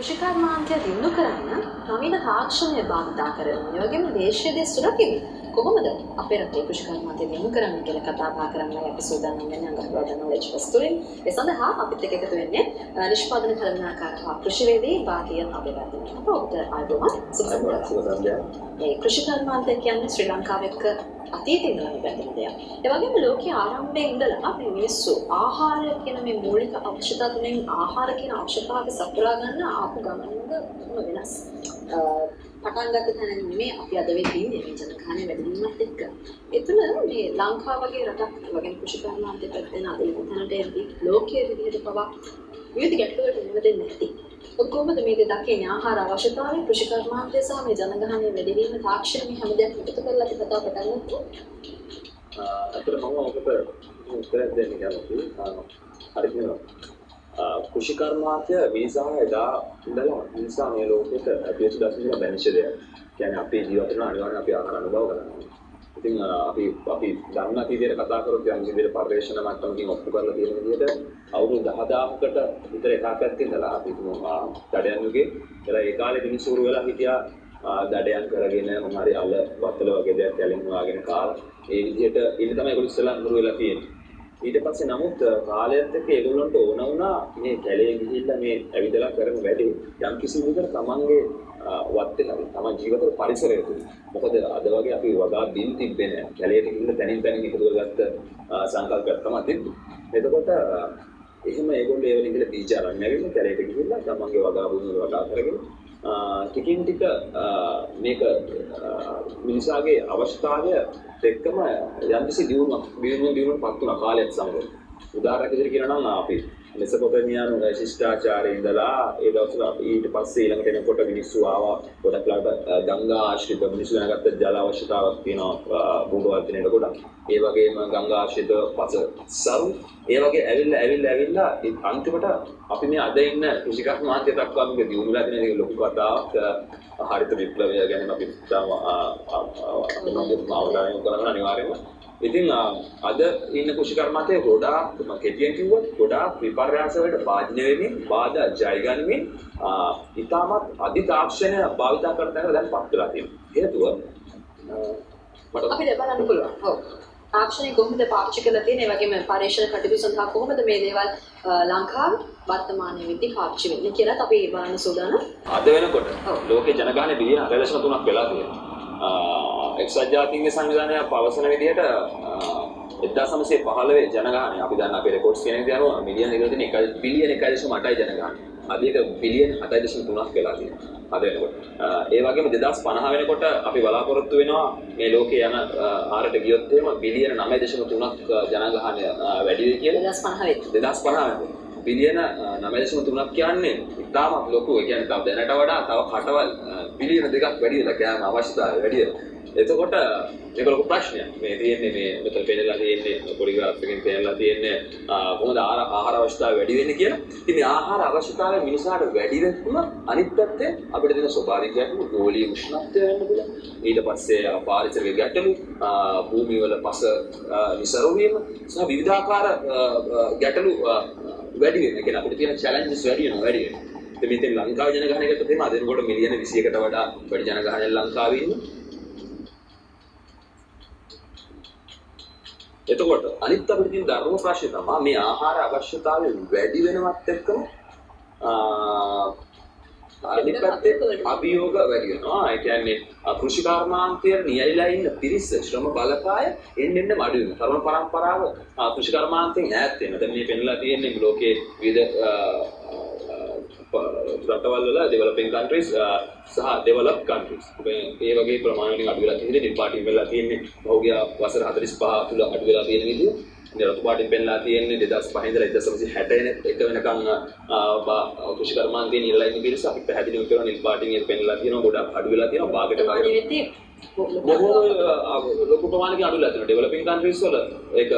කෘෂිකර්මාන්තය දියුණු කරන්න නවීන තාක්ෂණය භාවිතා කරන. ඒ වගේම දේශීය දේ සුරකිමින් කොහොමද අපේ රටේ කෘෂිකර්මාන්තය දියුණු කරන්න කියලා කතා බහ කරන්නයි අපි සූදානම් වෙන්නේ අංගහරුවාදා නොලෙජ් ෆෙස්ටිවල්. ඒ සඳහා අපිත් එක්ක එකතු වෙන්නේ නිෂ්පාදන කළමනාකාර හා කෘෂිවේදී භාගිය අබේවර්ධන. අප ඔබට ආයුබෝවන් සුබ සන්ධ්‍යාවක්. ඒ කෘෂිකර්මාන්තය කියන්නේ ශ්‍රී ලංකාව අතීතේ ඉඳලම පැතිරෙන දෙයක්. ඒ වගේම ලෝකයේ ආරම්භයේ ඉඳලා මේ මිනිස්සු ආහාරය කියන මේ මූලික අවශ්‍යතා තුනෙන් ආහාර කියන අවශ්‍යතාවය සපුරා ගන්න ආපු ගමනක මොන වෙනස්. අ, පටන් ගත්ත තැන නෙමෙයි අපි අද වෙන්නේ මේ ජනගහනය වැඩි වීමත් එක්ක. එතන මේ ලංකාව වගේ රටක් වගේ කෘෂිකර්මාන්තය පැත්තෙන් අද ඉන්න තැනට එද්දී ලෝකයේ විදිහට පවා විවිධ ගැටලුවලට මුහුණ දෙන්නේ නැති. ඔබ කොහොමද මේක දකින්නේ ආහාර අවශ්‍යතාවය කෘෂිකර්මාන්තය සහ මේ ජනගහනය වැඩි වීම තාක්ෂණය හැම දෙයක් එකතු කරලා අපි කතා පටන් ගත්තා. අතර මම ඔකට උත්තරයක් දෙන්න කැමතියි. හරිද? කෘෂිකර්මාන්තය මිනිසා එදා ඉඳලා මිනිසා මේ ලෝකෙට අපිට දැක්වෙන බැනිෂ දෙයක්. කියන්නේ අපේ ජීවිත වල අනිවාර්යයෙන් අපි ආහාර අනුභව කරනවා. ඉතින් අ, අපි අපි දන්න විදිහට කතා කරොත් යම් විදිහට පරිශ්‍රණ මට්ටමකින් ඔප්පු කරලා තියෙන විදිහට අවුරුදු 10000කට විතර එකාපැත්තේ ඉඳලා අපි තුමු දඩයන් යුගේ එලා ඒ කාලේ මිනිස්සුරු වෙලා හිටියා ආ, දඩයන් කරගෙන මොන හරි අල වත්තල වගේ දෙයක් කැලින් හොයාගෙන කාලා ඒ විදිහට ඉන්න තමයි ඒගොල්ලෝ ඉස්සලා නුරු වෙලා තියෙන්නේ. ඊට පස්සේ නමුත් කාලයත් එක්ක ඒගොල්ලන්ට ඕන වුණා මේ කැලේ ගිහිල්ලා මේ ඇවිදලා කරන වැඩේ යම් කිසි විදිහකට තමන්ගේ ආ, වත්තේ හරි තමන් ජීවිත පරිසරය තුළ. මොකද අද වගේ අපි වගා දින් තිබ්බේ නෑ. කැලේට ගිහිල්ලා තනින් තනින් එකතු කරගත්ත ආ, සංකල්පයක් තමයි තිබ්බේ. එතකොට ආ, එහෙම ඒගොල්ලෝ ඒ වලින් ඉඳලා බීජ අරන් ඇවිල්ලා කැලේට ගිහිල්ලා තමන්ගේ වගා භූමිය වල වගා කරගෙන ආ, ටිකින් ටික ආ, මේක ආ, මිනිසාගේ අවශ්‍යතාවය එක්කම යම්කිසි දියුණුවක් දියුණුව දියුණුවක් පත් වුණා කාලයත් සමග. උදාහරණයක් විදිහට කියනවා නම් අපි මෙසපොටේමියානු ශිෂ්ටාචාරයේ ඉඳලා ඒ දවස්වල අපි ඊට පස්සේ ඊළඟට එනකොට මිනිස්සු ආවා ගොඩක් ලාට ගංගා ආශ්‍රිත මිනිස්සු දැනගත්ත ජල අවශ්‍යතාවක් තියෙනවා භූගෝලයෙන් ගොඩක්. ඒ වගේම ගංගා ආශ්‍රිත පස සරු ඒ වගේ ඇවිල්ලා ඇවිල්ලා ඇවිල්ලා ඒ අන්තිමට අපි මේ අද ඉන්න කෘෂිකර්ම මාධ්‍ය දක්වා මේක දියුණුලා තියෙන එක ලොකු කතාවක් අ, හරිත විප්ලවය ගැන අපි තාම අවධානය යොමු කරන්න අනිවාර්යයෙන්ම ඉතින් අද ඉන්න කෘෂිකර්මාන්තයේ ගොඩාක් මම කෙටියෙන් කිව්වොත් ගොඩාක් විපර්යාස වලට භාජනය වෙමින් බාධා ජය ගනිමින් අ, ඉතාමත් අධි තාක්ෂණය භාවිත කරන තැනට දැන් පත් වෙලා තියෙනවා. හේතුව මට අපිට බලන්න පුළුවන්. ඔව්. තාක්ෂණය කොහොමද පාවිච්චි කරලා තියෙන්නේ? ඒ වගේම පරීක්ෂණ කටයුතු සඳහා කොහොමද මේ දේවල් ලංකාවේ වර්තමානයේ වෙද්දී පාවිච්චි වෙන්නේ කියලාත් අපි බලන්න සූදානම්. අද වෙනකොට ලෝකේ ජනගහනය බිලියන 8.3ක් වෙලා තියෙනවා. එක්සත් ජාතීන්ගේ සංවිධානය පවසන විදිහට 1915 ජනගහනය අපි දන්න අපේ රෙකෝඩ්ස් කියන විදිහ අනුව මිලියන එකකට තියෙන 1 බිලියන 1.8යි ජනගහනය. අද ඒක බිලියන 7.3ක් වෙලා තියෙනවා. අද වෙනකොට. ඒ වගේම 2050 වෙනකොට අපි බලාපොරොත්තු වෙනවා මේ ලෝකේ යන ආරට ගියොත් එහෙම බිලියන 9.3ක් ජනගහනය වැඩි වෙයි කියලා. 2050 වෙද්දී. 2050 වෙනකොට බිලියන 9.3ක් කියන්නේ ඉතාමත් ලොකු. ඒ කියන්නේ තව දැනට වඩා තව කටවල් බිලියන දෙකක් වැඩි වෙලා කෑම අවශ්‍යතාවය වැඩි වෙනවා. එතකොට මේක ලොකු ප්‍රශ්නයක්. මේ තියෙන්නේ මේ මෙතන පෙන්නලා තියෙන්නේ පොඩි ග්‍රාෆ් එකකින් පෙන්නලා තියෙන්නේ ආ, කොහොමද ආහාර ආහාර අවශ්‍යතාවය වැඩි වෙන්නේ කියලා. ඉතින් මේ ආහාර අවශ්‍යතාවය මිනිසාට වැඩි වෙනතුන අනිත් පැත්තේ අපිට තියෙන ස්වභාවික ගැටලු ගෝලීය උෂ්ණත්වය වෙන්න පුළුවන්. ඊට පස්සේ ආ, පාරිසරික ගැටලු ආ, භූමිය වල පස ආ, නිසරු වීම සහ විවිධාකාර ආ, ආ, ගැටලු ආ, වැඩි වෙන. ඒ කියන්නේ අපිට තියෙන challenges වැඩි වෙනවා වැඩි වෙනවා. ඉතින් මෙතෙන් ලංකාවේ ජනගහනය ගත්තොත් එහෙම අද වෙනකොට මිලියන 20කට වඩා වැඩි ජනගහනයක් ලංකාවේ ඉන්නවා. එතකොට අනිත් අපිට තියෙන ධර්ම ප්‍රශ්නේ තමයි මේ ආහාර අවශ්‍යතාවය වැඩි වෙනවත් එක්කම ආ, අනිත් පැත්තේ අභියෝග වැඩි වෙනවා. ඒ කියන්නේ කෘෂි කර්මාන්තයේ නියැලිලා ඉන්න පිරිස ශ්‍රම බලකාය එන්න එන්න අඩු වෙනවා. තරුණ පරම්පරාව කෘෂි කර්මාන්තයෙන් ඈත් වෙනවා. දැන් මේ පෙන්ලා තියෙන්නේ ලෝකයේ විවිධ රටවල් වල ඩෙවලොපින් කන්ට්‍රීස් සහ ඩෙවලොප් කන්ට්‍රීස්. ඒ වගේ ප්‍රමාණයකින් අඩු වෙලා තියෙන්නේ ඩිපාර්ට්මන්ට් වෙලා තියෙන්නේ පහුගිය වසර 45 තුල අඩු වෙලා තියෙන විදිහ. රතු පාටින් පෙන්ලා තියෙන්නේ 2005 ඉඳලා 1960 එක වෙනකන් කෘෂි කර්මාන්තයේ නිරලා ඉන්න පිරිස අපි පැහැදිලිව කරන නිල් පාටින් එක පෙන්ලා තියෙනවා ගොඩක් අඩු වෙලා තියෙනවා භාගයට භාගයට. බොහෝ ලොකු ප්‍රමාණයකින් අඩු වෙලා තියෙනවා. ඩෙවලොපින් කන්ට්‍රීස් වල ඒක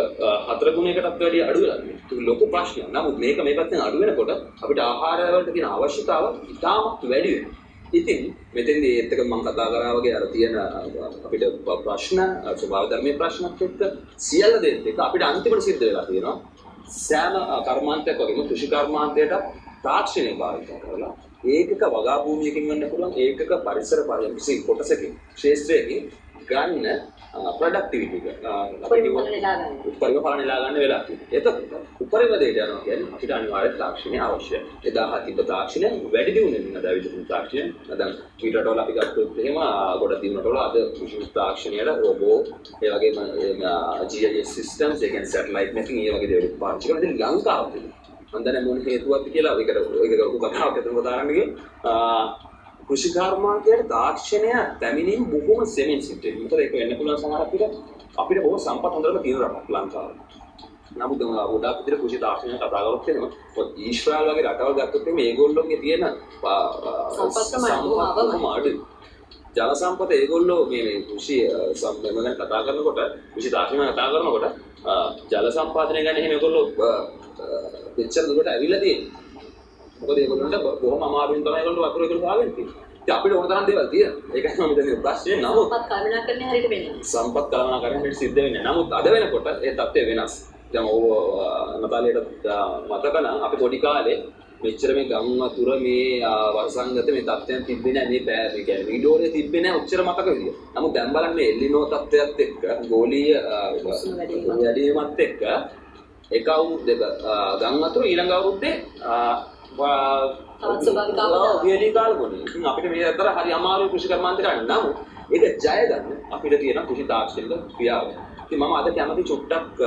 හතර ගුණයකටත් වැඩිය අඩු වෙලා තියෙනවා. ඒක ලොකු ප්‍රශ්නයක්. නමුත් මේක මේ පැත්තෙන් අඩු වෙනකොට අපිට ආහාර වලට තියෙන අවශ්‍යතාව ඉතාමත් වැඩි වෙනවා ඉතින් මෙතෙන්දී ඒත් එක මම කතා කරා වගේ අර තියෙන අ, අපිට ප- ප්‍රශ්න අ, ස්වභාව ධර්මයේ ප්‍රශ්නත් එක්ක සියල්ල දෙත් එක අපිට අන්තිමට සිද්ධ වෙලා තියෙනවා. සෑම අ, කර්මාන්තයක් වගේම කෘෂි කර්මාන්තයට තාක්ෂණය භාවිත කරලා ඒකක වගා භූමියකින් වෙන්න පුළුවන් ඒකක පරිසර පරිසර කොටසකින් ශේෂ්ත්‍රයකින් ගන්න ප්‍රොඩක්ටිවිටි එක උපරිම ඵල නෙලා ගන්න. වෙලා තියෙනවා. එතකොට උපරිම දෙයට යනවා කියන්නේ අපිට අනිවාර්ය තාක්ෂණය අවශ්‍යයි. එදා තිබ්බ තාක්ෂණය වැඩි දියුණු වෙන අද විදිහට තාක්ෂණය නැත්නම් ඊට වඩා අපි ගත්තොත් එහෙම ගොඩ වඩා අද කෘෂි තාක්ෂණයට රෝබෝ ඒ වගේම GIS systems ඒ කියන්නේ satellite mapping ඒ වගේ දේවල් පාවිච්චි කරන ඉතින් ලංකාවේ මම දන්නේ මොන හේතුවක්ද කියලා ඒකට ඒක ලොකු කතාවක් අතන උදාහරණයක් කෘෂි කර්මාන්තයට තාක්ෂණය පැමිණීම බොහොම සෙමින් සිද්ධ වෙනවා. මොකද ඒක වෙන්න පුළුවන් සමහර අපිට අපිට බොහෝ සම්පත් හොඳටම තියෙන රටක් ලංකාව. නමුත් ගොඩාක් විදිහට කෘෂි තාක්ෂණය කතා කරොත් එහෙම ඊශ්‍රායල් වගේ රටවල් ගත්තොත් එහෙම මේගොල්ලෝගේ තියෙන සම්පත් ප්‍රමාණය බොහොම අවමයි. සම්පත් අඩුයි. ජල සම්පත ඒගොල්ලෝ මේ මේ කෘෂි සම්බන්ධ ගැන කතා කරනකොට කෘෂි තාක්ෂණ කතා කරනකොට ජල සම්පාදනය ගැන එහෙම ඒගොල්ලෝ දෙච්චර දුරට ඇවිල්ලා තියෙනවා. මොකද ඒගොල්ලන්ට බොහොම අමාරුවෙන් තමයි ඒගොල්ලෝ වතුර ඒගොල්ලෝ හොයාගෙන තියෙන්නේ. ඉතින් අපිට ඕන තරම් දේවල් තියෙනවා. ඒකයි මම දැන් ප්‍රශ්නේ නමුත් සම්පත් කල්පනා කරන්නේ හරියට වෙන්නේ. සම්පත් කළමනාකරණයට සිද්ධ වෙන්නේ. නමුත් අද වෙනකොට ඒ තත්ත්වය වෙනස්. දැන් ඔව් නතාලියට මතක නම් අපි පොඩි කාලේ මෙච්චර මේ ගම් වතුර මේ ආ, වර්ෂංගත මේ තත්ත්වයන් තිබ්බේ නැහැ මේ පෑ මේ කියන්නේ වීඩියෝලේ තිබ්බේ නැහැ ඔච්චර මතක විදිය. නමුත් දැන් බලන්න මේ එල්ලිනෝ තත්ත්වයත් එක්ක ගෝලීය වැඩිවීමත්. එක්ක එක අවුරුද්දක ගම් වතුර ඊළඟ අවුරුද්දේ වියලී කාලගුණය. ඉතින් අපිට මේ අතර හරි අමාරුයි කෘෂි කර්මාන්තයට යන්න. නමුත් ඒක ජය ගන්න අපිට තියෙන කෘෂි තාක්ෂණික ක්‍රියාව. ඉතින් මම අද කැමති චුට්ටක්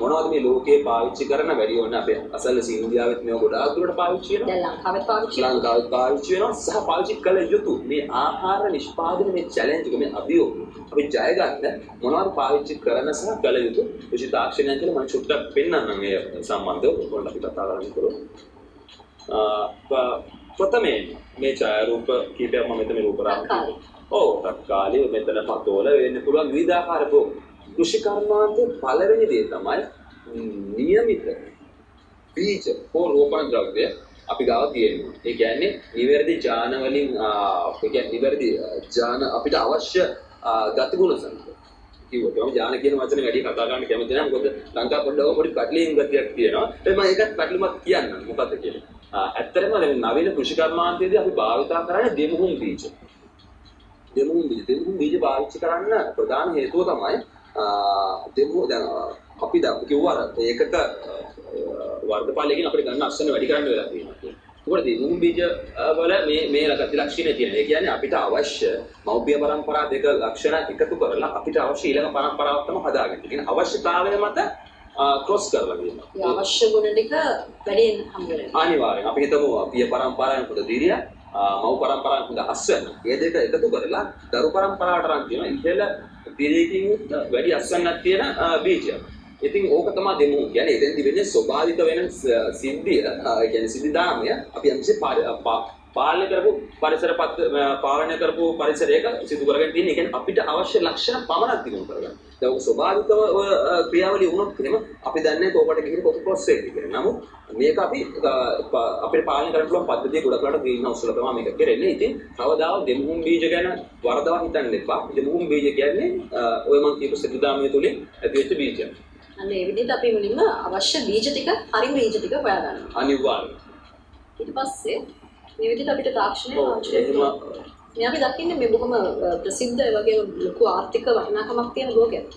මොනවද මේ ලෝකේ පාවිච්චි කරන වැඩි ඕන අපේ අසල්ලස ඉන්දියාවෙත් මේව ගොඩාක් දුරට පාවිච්චි වෙනවා. දැන් ලංකාවෙත් පාවිච්චි කරනවා. ලංකාවෙත් පාවිච්චි වෙනවා සහ පාවිච්චි කළ යුතු මේ ආහාර නිෂ්පාදන මේ චැලෙන්ජ් එක මේ අභියෝග අපි ජය ගන්න මොනවද පාවිච්චි කරන සහ කළ යුතු කෘෂි තාක්ෂණය කියලා මම චුට්ටක් පෙන්වන්නම් මේ සම්බන්ධව ඔයගොල්ලෝ අපි කතා කරන්න කරමු. ප්‍රථමයෙන් මේ ඡායාරූප කීපයක් මම මෙතන රූප තක්කාලි. ඔව් තක්කාලි මෙතන පතෝල වෙන්න පුළුවන් විවිධාකාර බෝ කෘෂි කර්මාන්තයේ පළවෙනි දේ තමයි නියමිත බීජ හෝ රෝපණ ද්‍රව්‍ය අපි ගාව තියෙනවා. ඒ කියන්නේ නිවැරදි ජාන වලින් ඒ කියන්නේ නිවැරදි ජාන අපිට අවශ්‍ය ගතිගුණ සංකේත. කිව්වොත් මම ජාන කියන වචනේ වැඩි කතා කරන්න කැමති නැහැ මොකද ලංකාව පොඩ්ඩක් පොඩි පැටලීම් ගතියක් තියෙනවා. ඒ මම ඒකත් පැටලීමක් කියන්නම් මොකද්ද කියලා. ආ, ඇත්තටම දැන් නවීන කෘෂි කර්මාන්තයේදී අපි භාවිතා කරන්නේ දෙමුහුම් බීජ. දෙමුහුම් බීජ දෙමුහුම් බීජ පාවිච්චි කරන්න ප්‍රධාන හේතුව තමයි ආ, දෙමුහුම් දැන් ආ, අපි දැන් කිව්වා අර ඒකට ආ, වර්ධපාලයකින් අපිට ගන්න අස්සන වැඩි කරන්න වෙලා තියෙනවා. ඒකට දෙමුහුම් බීජ ආ, වල මේ මේ ලක්ෂණ ලක්ෂණ තියෙනවා. ඒ කියන්නේ අපිට අවශ්‍ය මෞපිය පරම්පරා දෙක ලක්ෂණ එකතු කරලා අපිට අවශ්‍ය ඊළඟ පරම්පරාවක් තමයි හදාගන්න. ඒ කියන්නේ අවශ්‍යතාවය මත ක්‍රොස් කරලා ඒ තියෙනවා. අවශ්‍ය ගුණ ටික වැඩියෙන් හම්බ වෙනවා. අනිවාර්යෙන් අපි හිතමු පිය පරම්පරාවෙන් පුද දිරිය මව් පරම්පරාවෙන් පුද අස්වැන්න. මේ දෙක එකතු කරලා දරු පරම්පරාවට අරන් තියෙන ඉහළ දිරියකින් වැඩි අස්වැන්නක් තියෙන බීජයක්. ඉතින් ඕක තමයි දෙමු. කියන්නේ එතෙන්දි වෙන්නේ ස්වභාවික වෙන සිද්ධිය, ඒ කියන්නේ සිද්ධාමය අපි පා- පාලනය කරපු පරිසර පත් පාලනය කරපු පරිසරයක සිදු කරගෙන තියෙන. ඒ කියන්නේ අපිට අවශ්‍ය ලක්ෂණ පමණක් දිනු කරගන්න. දැන් ඔක ස්වභාවිකව ක්‍රියාවලිය වුණොත් එහෙම අපි දන්නේ කොකට ගිහින් කොක ක්‍රොස් වෙන්නේ කියලා. නමුත් මේක අපි ආ, ප- අපිට පාලනය කරන්න පුළුවන් පද්ධතිය ගොඩක් වෙලාවට ග්‍රීන් හවුස් වල තමයි මේක කරන්නේ. ඉතින් කවදාවත් දෙමුහුම් බීජ ගැන වරදවා හිතන්න එපා. දෙමුහුම් බීජ කියන්නේ ඔය මම කියපු සිද්ධාමය තුලින් ඇතිවෙච්ච බීජයක්. අන්න ඒ විදිහට අපි මුලින්ම අවශ්‍ය බීජ ටික හරි බීජ ටික හොයා ගන්නවා. අනිවාර්යයෙන්. ඊට පස්සේ මේ විදිහට අපිට තාක්ෂණය කරන්න මේ අපි දකින්නේ මේ බොහොම ප්‍රසිද්ධ ඒ වගේම ලොකු ආර්ථික වටිනාකමක් තියෙන රෝගයක්.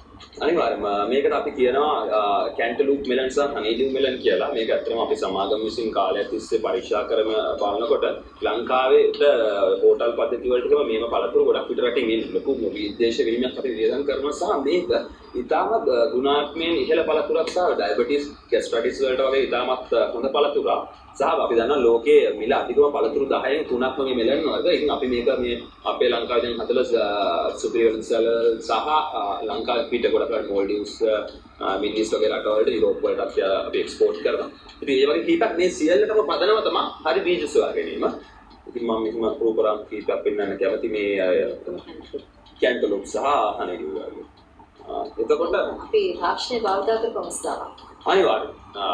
අනිවාර්යයෙන්ම මේකට අපි කියනවා කැන්ටලූප් මෙලන් සහ හනීලිව් මෙලන් කියලා. මේක ඇත්තටම අපි සමාගම විසින් කාලයක් තිස්සේ පරීක්ෂා කරන බලනකොට ලංකාවේ හෝටල් පද්ධති වලට ගම මේම පළතුරු ගොඩක් පිට රටින් එන ලොකු විදේශ විනිමයක් අපි වියදම් කරනවා සහ මේක ඉතාමත් ගුණාත්මයෙන් ඉහළ පළතුරක් සහ ඩයබටිස් ගැස්ට්‍රයිටිස් වලට වගේ ඉතාමත් හොඳ පළතුරක්. සහ අපි දන්නවා ලෝකයේ මිල අධිකම පළතුරු 10න් තුනක්ම මේ මෙලන් වර්ග. ඉතින් අපි මේක මේ අපේ ලංකාවේ දැන් හදලා සුපිරියර් සල සහ අ, ලංකාවේ පිට ගොඩක් මිඩල් ඊස්ට් වගේ රටවලට යුරෝප් වලට අපි අපි එක්ස්පෝර්ට් කරනවා. ඉතින් ඒ වගේ කීපයක් මේ සියල්ලටම පදනම තමයි හරි බීජ සොයා ගැනීම. ඉතින් මම මෙහිම ප්‍රෝග්‍රෑම් කීපයක් පෙන්වන්න කැමති මේ කැන්ටලොප් සහ. ආ, එතකොට අපි තාක්ෂණය භාවිත කරපු අවස්ථාවක්. අනිවාර්යයෙන්.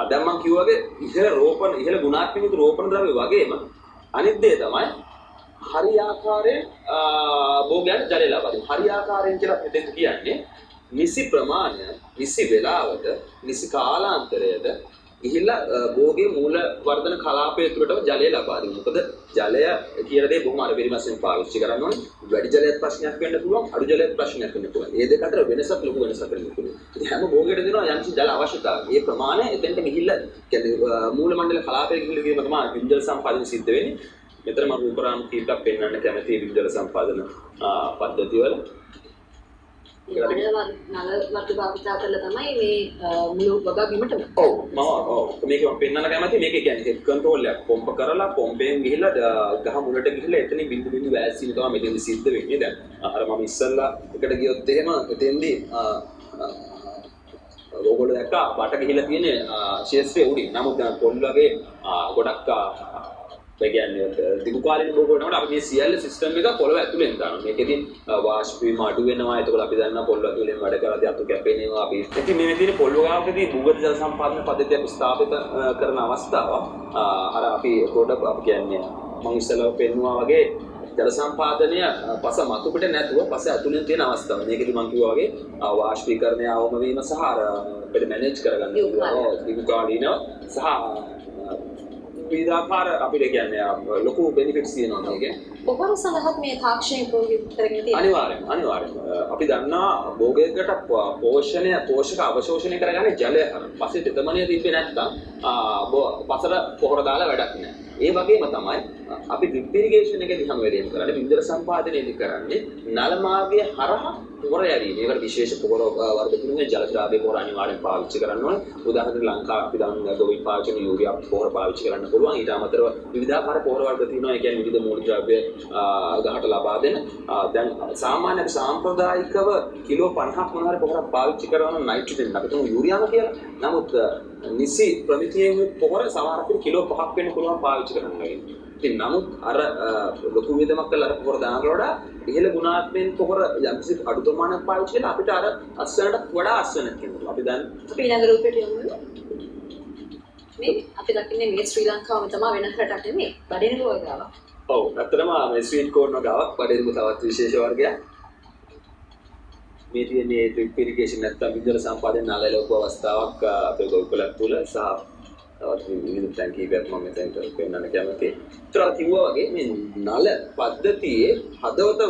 දැන් මම කිව්වාගේ ඉහළ රෝපණ ඉහළ ගුණාත්මක රෝපණ ද්‍රව්‍ය වගේම අනිත් දේ තමයි හරි ආකාරයෙන් ආ, භෝගයන් ජලය ලබා දෙන. හරි ආකාරයෙන් කියලා මෙතෙන් කියන්නේ නිසි ප්‍රමාණය, නිසි වේලාවට, නිසි කාලාන්තරයද ගිහිල්ලා භෝගේ මූල වර්ධන කලාපය තුළටම ජලය ලබා දෙනවා. මොකද ජලය කියන දේ බොහොම අර පරිමස්යෙන් පාවිච්චි කරන්න ඕනේ. වැඩි ජලයක් ප්‍රශ්නයක් වෙන්න පුළුවන්, අඩු ජලයක් ප්‍රශ්නයක් වෙන්න පුළුවන්. මේ දෙක අතර වෙනසක් ලොකු වෙනසක් වෙන්න පුළුවන්. ඉතින් හැම භෝගයකට දෙනවා යම්කිසි ජල අවශ්‍යතාවය. ඒ ප්‍රමාණය එතෙන්ට ගිහිල්ලා කියන්නේ මූල මණ්ඩල කලාපයට ගිහිල්ලා ගියම තමයි විද්‍යුත් සම්පාදනය සිද්ධ වෙන්නේ. මෙතන මම රූපරාම කීපයක් පෙන්වන්න කැමතියි විද්‍යුත් සම්පාදන පද්ධතිවල. වර්ග භාවිතා කරලා තමයි මේ මුළු වගා බිමටම ඔව් මම ඔව්. මේක මම පෙන්වන්න කැමති මේක කියන්නේ හෙඩ් කන්ට්‍රෝල් එකක්. පොම්ප කරලා පොම්පෙන් ගිහිල්ලා ගහ මුලට ගිහිල්ලා එතනින් බින්දු බින්දු වැස්සීම තමයි මෙතෙන්දි සිද්ධ වෙන්නේ. දැන් අර මම ඉස්සල්ලා එකට ගියොත් එහෙම එතෙන්දි ඕගොල්ලෝ දැක්කා. බට ගිහිල්ලා තියෙන ශේෂ්ත්‍රයේ උඩින්. නමුත් දැන් පොල් වගේ ගොඩක් කියන්නේ දිගු කාලින බෝග වෙනකොට අපි මේ සියල්ල සිස්ටම් එක පොළව ඇතුලෙන් දානවා. මේකෙදින් වාෂ්ප වීම අඩු වෙනවා. එතකොට අපි දන්නවා පොළව ඇතුලෙන් වැඩ කරද්දී අතු කැපෙනවා. අපි ඉතින් මේ තියෙන පොළව ගාවකදී භූගත ජල සම්පාදන පද්ධතිය අපි ස්ථාපිත කරන අවස්ථාව අර අපි පොඩ අපි කියන්නේ මම ඉස්සෙල්ලා පෙන්නුවා වගේ ජල සම්පාදනය පස මතුපිට නැතුව පස ඇතුලෙන් තියෙන අවස්ථාව. මේකෙදි මම කිව්වා වගේ වාෂ්පීකරණය අවම වීම සහ අර අපිට මැනේජ් කරගන්න දිගු කාලීනව සහ විවිධාකාර අපිට කියන්නේ ලොකු බෙනිෆිට්ස් තියෙනවා මේකේ. ඔබන සඳහත් මේ තාක්ෂණය ප්‍රයෝගිත කරගෙන තියෙනවා. අනිවාර්යෙන් අනිවාර්යෙන්. අපි දන්නා භෝගයකට පෝෂණය පෝෂක අවශෝෂණය කරගන්නේ ජලය. පස්සේ තෙතමනිය තිබ්බේ නැත්නම් පසර පොහොර දාලා වැඩක් නැහැ. ඒ වගේම තමයි අපි ඩ්‍රිප් ඉරිගේෂන් එකේදී හැම වෙලේම කරන්නේ බින්දර සම්පාදනයේදී කරන්නේ නල මාර්ගය හරහා පොර යැවීම. ඒකට විශේෂ පොර වර්ග තුනක ජල ද්‍රාව්‍ය පොර අනිවාර්යෙන් පාවිච්චි කරන්න ඕනේ. උදාහරණයක් ලංකාව අපි දන්න ගොවි පාචන යූරියා පොර පාවිච්චි කරන්න පුළුවන්. ඊට අමතරව විවිධාකාර පොර වර්ග තියෙනවා. ඒ කියන්නේ විවිධ මූලික ද්‍රව්‍ය ගහට ලබා දෙන. දැන් සාමාන්‍ය සාම්ප්‍රදායිකව කිලෝ 50ක් මොනවාරි පොරක් පාවිච්චි කරන නයිට්‍රජන් අපි තුමු යූරියාම කියලා. නමුත් නිසි ප්‍රමිතියෙන් පොර සමහරකට කිලෝ 5ක් වෙන්න පුළුවන් පාවිච්චි කරන්න වෙන්නේ. ඉතින් නමුත් අර ලොකු වියදමක් කරලා පොර දානකට වඩා ඉහළ ගුණාත්මෙන් පොර යම්කිසි අඩු ප්‍රමාණයක් පාවිච්චි කරලා අපිට අර අස්වැන්නට වඩා අස්වැන්නක් කියනවා. අපි දැන් අපි ඊළඟ රූපයට යමු. මේ අපි දකින්නේ මේ ශ්‍රී ලංකාවම තමයි වෙන රටක් නෙමෙයි. බඩේනග වගාවක්. ඔව්. ඇත්තටම මේ ස්වීට් කෝර්න් වගාවක් බඩේනග තවත් විශේෂ වර්ගයක්. මේ තියෙන්නේ ඩ්‍රිප් ඉරිගේෂන් නැත්නම් විදුලි සම්පාදනය නල ලොකු අවස්ථාවක් අපේ ගොවිපලක් තුල සහ තවත් විවිධ තැන් කීපයක් මම මෙතෙන්ට පෙන්වන්න කැමතියි. ඒතර කිව්වා වගේ මේ නල පද්ධතියේ හදවත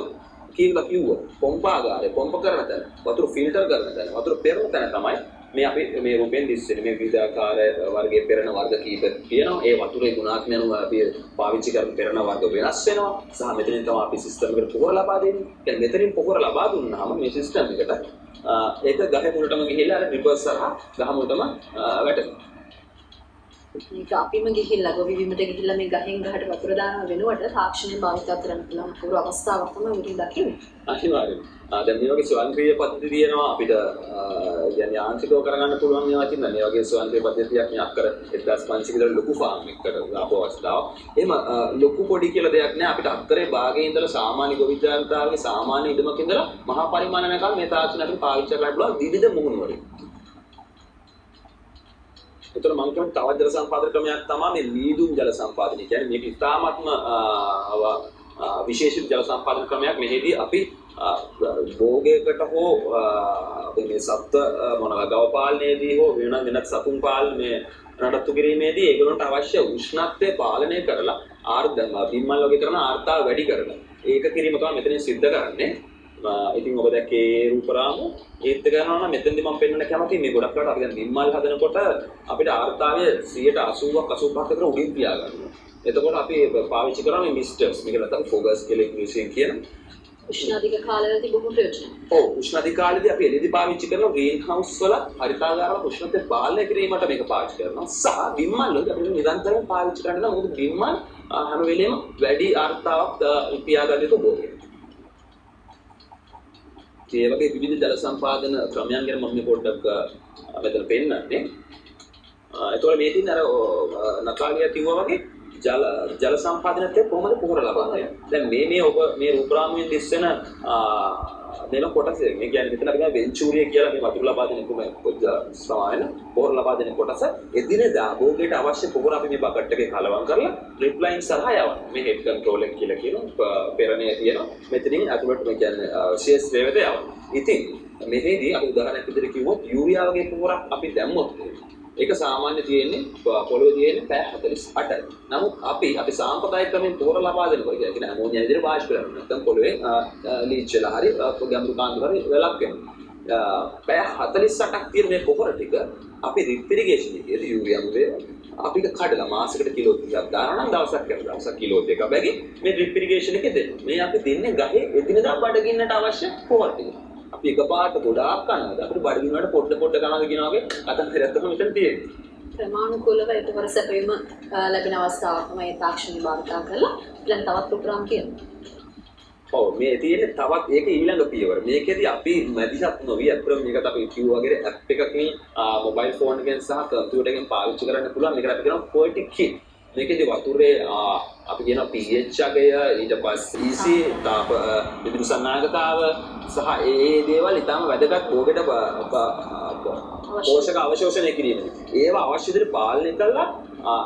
කියලා කිව්වා පොම්පාගාරේ පොම්ප කරන තැන වතුර ෆිල්ටර් කරන තැන වතුර පෙරන තැන තමයි මේ අපි මේ රූපෙන් දිස්සෙන්නේ මේ විවිධාකාර වර්ගයේ පෙරන වර්ග කීප තියෙනවා ඒ වතුරේ ගුණාත්මය අනුව අපි පාවිච්චි කරන පෙරන වර්ග වෙනස් වෙනවා. සහ මෙතනින් තමයි අපි සිස්ටම් එකට පොහොර ලබා දෙන්නේ. කියන්නේ මෙතනින් පොහොර ලබා දුන්නාම මේ සිස්ටම් එකට ඒක ගහේ මුලටම ගිහිල්ලා අර රිවර්ස් කරා ගහ මුලටම වැටෙනවා. මේක අපිම ගිහිල්ලා ගොවි බිමට ගිහිල්ලා මේ ගහෙන් ගහට වතුර දානවා වෙනුවට තාක්ෂණය භාවිත කරන්න පුළුවන්. පුරු අවස්ථාවක් තමයි උරින් දකින්නේ. අනිවාර්යයෙන්. ආ දැන් මේ වගේ ස්වයංක්‍රීය පද්ධති තියෙනවා අපිට يعني යාන්ත්‍රිකව කරගන්න පුළුවන් මේවා තියෙනවා. මේ වගේ ස්වයංක්‍රීය පද්ධතියක් මේ අක්කර 1500 විතර ලොකු ෆාම් එකකට ආපු අවස්ථාව. එහෙම ලොකු පොඩි කියලා දෙයක් නෑ අපිට අක්කරේ භාගයේ ඉඳලා සාමාන්‍ය ගොවිජාන්තාවගේ සාමාන්‍ය ඉදමක ඉඳලා මහා පරිමාණ වෙනකම් මේ තාක්ෂණ අපිට පාවිච්චි කරන්න පුළුවන් විවිධ මුහුණු වලින්. එතකොට මම කියන්නේ තවත් ජල සම්පාදන ක්‍රමයක් තමයි මේ මීදුම් ජල සම්පාදනය. කියන්නේ මේක ඉතාමත්ම විශේෂ ජල සම්පාදන ක්‍රමයක්. මෙහිදී අපි භෝගයකට හෝ අපි මේ සත්ත්ව මොනවා ගව පාලනයේදී හෝ වෙන වෙනත් සතුන් පාලනය නඩත්තු කිරීමේදී ඒගොල්ලන්ට අවශ්‍ය උෂ්ණත්වය පාලනය කරලා ආර්ධම බිම්මල් වගේ කරන ආර්තාව වැඩි කරලා ඒක කිරීම තමයි මෙතනින් සිද්ධ කරන්නේ. ඉතින් ඔබ දැක්කේ රූපරාමු ඒත් ගන්නවා නම් මෙතනදී මම පෙන්වන්න කැමතියි මේ ගොඩක් වෙලාවට අපි දැන් නිම්මල් හදනකොට අපිට ආර්තාවය 180ක් 85ක් විතර උඩින් තියාගන්නවා. එතකොට අපි පාවිච්චි කරන මේ මිස්ටර්ස් මේක නැත්නම් ෆෝකස් කියලා ඉංග්‍රීසියෙන් කියන උෂ්ණ අධික කාලවලදී බොහෝ ප්‍රයෝජන. ඔව් උෂ්ණ අධික කාලෙදී අපි එළියදී පාවිච්චි කරන ග්‍රීන් හවුස් වල හරිතාගාරවල උෂ්ණත්වය පාලනය කිරීමට මේක පාවිච්චි කරනවා. සහ බිම්මල් වල අපිට නිරන්තරයෙන් පාවිච්චි කරන්න මොකද බිම්මල් හැම වෙලෙම වැඩි ආර්තාවක් පියාගන්න යුතු බෝගේ. ඒ වගේ විවිධ ජල සම්පාදන ක්‍රමයන් ගැන මම මේ පොඩ්ඩක් මෙතන පෙන්නන්නේ. ඒතකොට මේ තියෙන අර නතාලියා කිව්වා වගේ ජල ජල සම්පාදනයත් කොහොමද පොහොර ලබන්නේ? දැන් මේ මේ ඔබ මේ රූපරාමුවෙන් දිස්සන දෙන කොටස මේ කියන්නේ මෙතන අපි වෙන්චූරිය කියලා මේ වතුර ලබා දෙන කුම සමායන පොහොර ලබා දෙන කොටස එදිනෙදා භෝගයට අවශ්‍ය පොහොර අපි මේ බකට් එකේ කලවම් කරලා ඩ්‍රිප් ලයින් සරහා යවනවා. මේ හෙඩ් කන්ට්‍රෝල් එක කියලා කියන පෙරණේ තියෙනවා. මෙතනින් අතුලට මේ කියන්නේ ෂේස් වේවද යවනවා. ඉතින් මෙහෙදී අපි උදාහරණයක් විදිහට කිව්වොත් යූරියා වගේ පොහොරක් අපි දැම්මොත් ඒක සාමාන්‍ය තියෙන්නේ ප- පොළොවේ තියෙන්නේ පැය 48යි. නමුත් අපි අපි සාම්ප්‍රදායික ක්‍රමෙන් පොර ලබා දෙනකොට කියන්නේ ඇමෝනියා විදිහට වාෂ්ප කරනවා. නැත්නම් පොළොවේ ලීච් වෙලා හරි අ, ගැඹුරු කාන්දු හරි වෙලක් වෙනවා. අ, පැය 48ක් තියෙන මේ පොහොර ටික අපි රිප් ඉරිගේෂන් එකේදී යූරියම් වේ අපි ඒක කඩලා මාසෙකට කිලෝ 30ක් දානවා නම් දවසක් යන දවසක් කිලෝ දෙකක් බැගින් මේ ඩ්‍රිප් ඉරිගේෂන් එකේ දෙනවා. මේ අපි දෙන්නේ ගහේ එදිනදා බඩගින්නට අවශ්‍ය පොහොර ටික. අපි එකපාරට ගොඩාක් කනවාද අපිට බඩගින්න වලට පොඩ පොඩ කනවාද කියන වගේ කතන්දරයක් තමයි මෙතන තියෙන්නේ. ක්‍රමානුකූලව එතකොට සැපයීම අ, ලැබෙන අවස්ථාවක් තමයි තාක්ෂණය භාවිතා කරලා දැන් තවත් උපුරම් කියනවා. ඔව් මේ තියෙන්නේ තවත් ඒක ඊළඟ පියවර. මේකෙදි අපි මැදිහත් නොවි අත්‍තරම මේකට අපි කිව්වා වගේ ඇප් එකකින් මොබයිල් ෆෝන් එකෙන් සහ කම්පියුටර් එකෙන් පාවිච්චි කරන්න පුළුවන්. මේකට අපි කියනවා poetic kit. මේකෙදි වතුරේ අපි කියනවා pH අගය ඊට පස්සේ EC තාප විදුලි සන්නාගතාව සහ ඒ ඒ දේවල් ඊටම වැදගත් බ- පෝෂක අවශෝෂණය කිරීම. ඒවා අවශ්‍ය විදිහට පාලනය කළා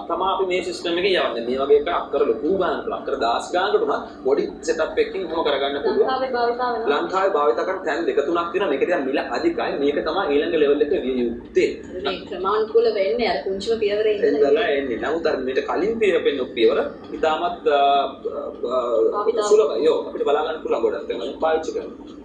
තමයි අපි මේ සිස්ටම් එකේ යවන්නේ. මේ වගේ එකක් අක්කර ලොකු ගානකට අක්කර 10 ගානකට උනත් පොඩි සෙටප් එකකින් කොහොම කරගන්න පුළුවන්. ලංකාවේ භාවිතා වෙනවා. ලංකාවේ භාවිත කරන තැන් දෙක තුනක් තියෙනවා. මේක ටිකක් මිල අධිකයි. මේක තමයි ඊළඟ ලෙවල් එක විය යුත්තේ. මේ ක්‍රමානුකූල වෙන්නේ අර කුංචිම පියවරේ ඉඳලා එන්නේ. නමුත් අර මේට කලින් පියවෙන්න පියවර ඉතාමත්. සුලභයි. යෝ අපිට බලා ගන්න පුළුවන් ගොඩක් තැන්වල පාවිච්චි කරනවා.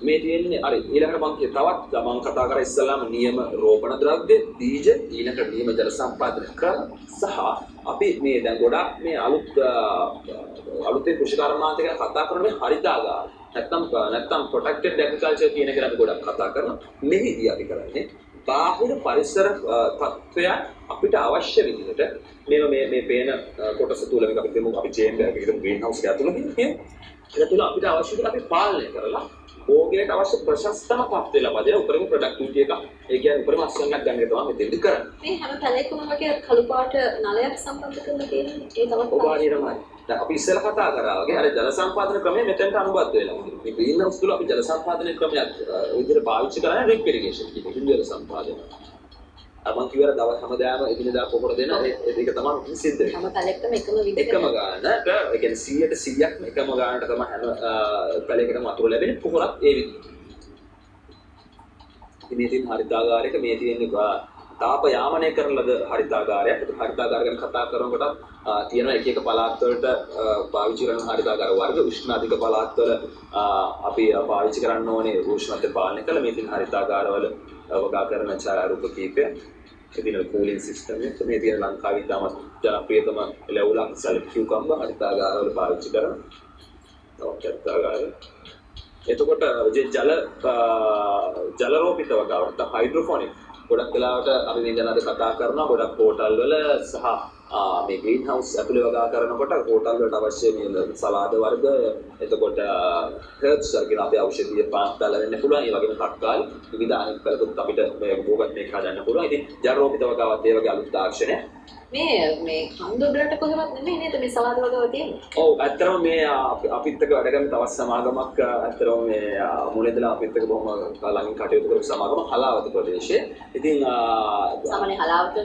මේ තියෙන්නේ අර ඊළඟට මම කිය තවත් මම කතා කරා ඉස්සල්ලාම නියම රෝපණ ද්‍රව්‍ය බීජ ඊළඟට නියම ජල සම්පාදන ක්‍රම සහ අපි මේ දැන් ගොඩක් මේ අලුත් අ, අලුතෙන් කෘෂිකර්මාන්ත ගැන කතා කරන මේ හරිතාගාර නැත්තම් නැත්තම් ප්‍රොටෙක්ටඩ් ඇග්‍රිකල්චර් කියන එක ගැන අපි ගොඩක් කතා කරනවා. මෙහිදී අපි කරන්නේ බාහිර පරිසර අ, තත්ත්වයන් අපිට අවශ්‍ය විදිහට මේව මේ මේ පේන අ, කොටස තුල මේක අපි කියමු අපි චේන් එකක හිටපු ග්‍රීන් හවුස් එක ඇතුළේ තියෙන ඒක තුල අපිට අවශ්‍ය විදිහට අපි පාලනය කරලා ඕගේට අවශ්‍ය ප්‍රශස්තම තත්ත්වය ලබා දෙන උපරිම ප්‍රොඩක්ටිවිටි එක ඒ කියන්නේ උපරිම අස්වැන්නක් ගන්න එක තමයි මෙතෙන්දි කරන්නේ. මේ හැම තැනකම වගේ කළු පාට නලයක් සම්බන්ධ කරලා තියෙන්නේ ඒ තවත් ඔබ හරියටමයි දැන් අපි ඉස්සෙල්ලා කතා කරා වගේ අර ජල සම්පාදන ක්‍රමය මෙතෙන්ට අනුබද්ධ වෙලා මේ ග්‍රීන් හවුස් තුල අපි ජල සම්පාදන ක්‍රමයක් විදිහට පාවිච්චි කරන්නේ ඩ්‍රිප් ඉරිගේෂන් කියන ජල සම්පාදන අමන් කිව්වර දවස් හැමදාම එදිනෙදා පොහොර දෙන ඒක තමයි සිද්ධ වෙන්නේ හැම තැනකම එකම විදිහට එකම ගානට ඒ කියන්නේ 100ට 100ක්ම එකම ගානට තමයි හැම පැලයකටම වතුර ලැබෙන්නේ පොහොරත් ඒ විදිහට. ඉතින් මේ තියෙන හරිතාගාරයක මේ තියෙන්නේ ආ, තාප යාමනය කරන ලද හරිතාගාරයක්. ඒක හරිතාගාර ගැන කතා කරනකොට ආ, තියෙනවා එක එක පළාත් වලට පාවිච්චි කරන හරිතාගාර වර්ග උෂ්ණ අධික පළාත් වල අපි පාවිච්චි කරන්න ඕනේ උෂ්ණත්වය පාලනය කළ මේ තියෙන හරිතාගාරවල ආ, වගා කරන චාරූප කීපයක්. ඉතින් කූලින් සිස්ටම් එක මේ තියෙන ලංකාවේ ඉතාමත් ජනප්‍රියතම ලැබුලක් සැල කියුකම්බ හරිතාගාරවල පාවිච්චි කරන තවත් හරිතාගාර. එතකොට ජ- ජල අ, ජල රෝපිත වගාවට හයිඩ්‍රොෆෝනික් ගොඩක් වෙලාවට අපි මේ ගැන අද කතා කරනවා. ගොඩක් හෝටල් වල සහ ආ, මේ ග්‍රීන් හවුස් ඇතුලේ වගා කරනකොට හෝටල් වලට අවශ්‍ය මේ සලාද වර්ග එතකොට හර්බ්ස් වර්ග අපි ಔಷධීය පාස්තල වෙන්න පුළුවන්. ඒ වගේම තක්කාලි විවිධ අනෙක් කලකුත් අපිට මේ භෝගත් මේක හදන්න පුළුවන්. ඉතින් ජල රෝපිත වගාවත් ඒ වගේ අලුත් තාක්ෂණයක් මේ මේ කන්දොඩට කොහෙවත් නෙමෙයි නේද මේ සලාද වගාව තියෙන්නේ ඔව් ඇත්තටම මේ අපිත් එක්ක වැඩ කරන තවත් සමාගමක් ඇත්තටම මේ මුලින්දලා අපිත් එක්ක බොහොම ළඟින් කටයුතු කරපු සමාගම හලාවත ප්‍රදේශයේ. ඉතින් සාමාන්‍ය හලාවත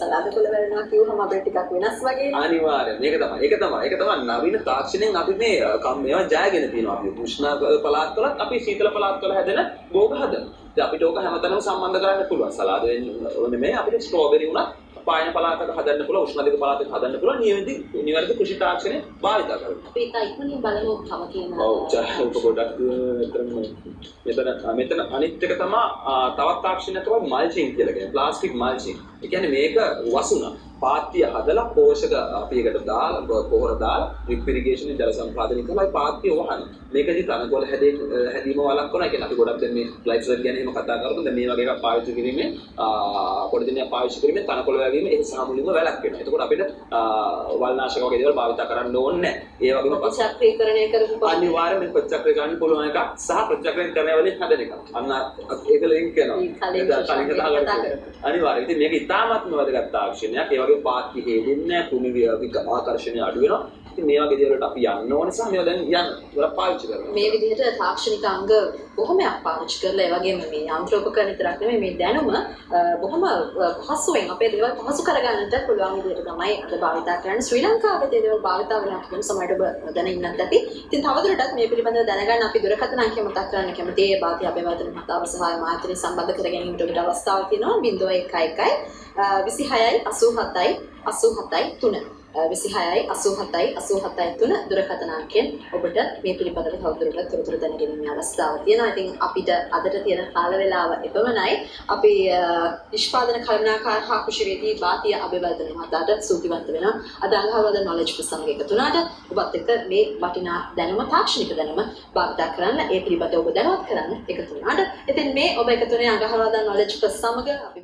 සලාද කොළ වෙනවා කිව්වම අපිට ටිකක් වෙනස් වගේ අනිවාර්යෙන් මේක තමයි. ඒක තමයි. ඒක තමයි නවීන තාක්ෂණයෙන් අපි මේ මේවා ජයගෙන තියෙනවා. අපි උෂ්ණ පළාත් වලත් අපි සීතල පළාත් වල හැදෙන භෝග හදනවා. ඉතින් අපිට ඕක හැමතැනම සම්බන්ධ කරන්න පුළුවන්. සලාද වෙන්නේ නෙමෙයි අපිට ස්ට්‍රෝබෙරි උනත් පායන පළාතක හදන්න පුළුවන් උෂ්ණ අධික පළාතක හදන්න පුළුවන් නියමිත නිවැරදි කෘෂි තාක්ෂණය භාවිත කරලා. අපි ඒක ඉක්මනින් බලමු තව තියෙන ඔව් චාරක ගොඩක් මෙතන මෙතන අනිත් එක තමයි තවත් තාක්ෂණයක් තමයි මල්චින් කියලා කියන්නේ ප්ලාස්ටික් මල්චින්. ඒ කියන්නේ මේක වසුන පාත්‍ය හදලා පෝෂක අපි එකට දාලා පොහොර දාලා ඩ්‍රිප් ඉරිගේෂන් ජල සම්පාදනය කරලා පාත්‍ය වහන. මේකදී තනකොළ හැදේ හැදීම වළක්වනවා. කියන්නේ අපි ගොඩක් දැන් මේ ලයිෆ් සෙට් ගැන එහෙම කතා කරනකොට දැන් මේ වගේ එකක් පාවිච්චි කිරීමෙන් පොඩි දිනයක් පාවිච්චි කිරීමෙන් තනකොළ වැවීම ඒ සාමුලින්ම වැළැක්වෙනවා. එතකොට අපිට වල්නාශක වගේ දේවල් භාවිත කරන්න ඕනේ නැහැ. ඒ වගේම පස්- චක්‍රීකරණය කරපු පාට. අනිවාර්යයෙන් මේ ප්‍රත්‍යක්ෂ ගන්න පුළුවන් එකක් සහ ප්‍රත්‍යක්ෂ කරන වලින් හදන එකක්. අන්න ඒක ලින්ක් මේ කලින් වෙනවා. කතා කතා කරා. කරපු. අනිවාර්යයෙන්. ඉතින් මේක ඉතාමත්ම වැදගත් තාක්ෂණයක්. ඒ වගේ පාත්ති හේදෙන්නේ නැහැ කුණු වික ආකර්ෂණය අඩු වෙනවා. ඉතින් මේ වගේ දේවල්ට අපි යන්න ඕන නිසා මේවා දැන් යන්න. ඒවා පාවිච්චි කරනවා. මේ විදිහට තාක්ෂණික අංග බොහොමයක් පාවිච්චි කරලා ඒ වගේම මේ යන්ත්‍රෝපකරණ විතරක් නෙමෙයි මේ දැනුම අ, බොහොම අ, පහසුවෙන් අපේ දේවල් පහසු කරගන්නට පුළුවන් විදිහට තමයි අද භාවිතා කරන්නේ ශ්‍රී ලංකාවේ මේ දේවල් භාවිතා වෙනවා කියන සමහරට ඔබ දැන ඉන්නත් ඇති. ඉතින් තවදුරටත් මේ පිළිබඳව දැනගන්න අපි දුරකථන අංකය මතක් කරන්න කැමතියි. ඒ භාග්‍ය අබේවර්ධන මහතාව සහ මාත්‍රි සම්බන්ධ කර ගැනීමට ඔබට අවස්ථාවක් තියෙනවා 0111 26යි 87යි 87යි 3 විසිහයයි අසූහතයි අසූහතයි තුන දුරකථනාංකයෙන් ඔබට මේ පිළිබඳව තවදුරටත් තොරතුරු දැනගැනීමේ අවස්ථාව තියෙනවා. ඉතින් අපිට අදට තියෙන කාල වේලාව එපමණයි. අපි අ, නිෂ්පාදන කළමනාකාර හා කුෂිවේදී බාතිය අබේවර්ධන මහතාට ස්තුතිවන්ත වෙනවා. අද අංගහවද නොලෙජ් ප්‍රසංග එකතු වුණාට ඔබත් එක්ක මේ වටිනා දැනුම තාක්ෂණික දැනුම භාවිත කරන්න ඒ පිළිබඳව ඔබ දැනුවත් කරන්න එකතු වුණාට. ඉතින් මේ ඔබ එකතු වෙන අංගහවද නොලෙජ් ප්‍රසංග අපි